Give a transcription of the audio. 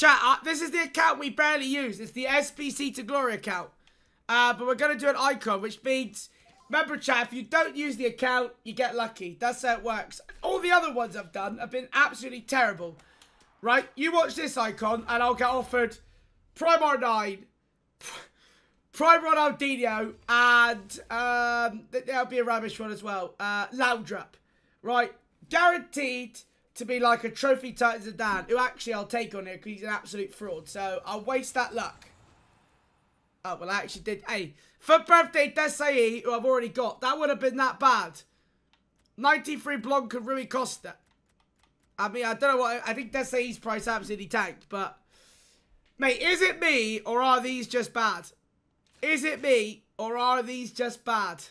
Chat, uh, this is the account we barely use. It's the SBC to Glory account. Uh, but we're going to do an icon, which means, remember chat, if you don't use the account, you get lucky. That's how it works. All the other ones I've done have been absolutely terrible. Right? You watch this icon, and I'll get offered Prime R9, Prime Ronaldinho, and um, there'll be a rubbish one as well. Uh. Right? Guaranteed to be like a trophy Titan Zidane, who actually I'll take on here because he's an absolute fraud. So I'll waste that luck. Oh, well, I actually did. Hey, for birthday Desailly, who I've already got, that would have been that bad. 93 Blanca Rui Costa. I mean, I don't know what... I think Desailly's price absolutely tanked, but... Mate, is it me, or are these just bad? Is it me, or are these just bad?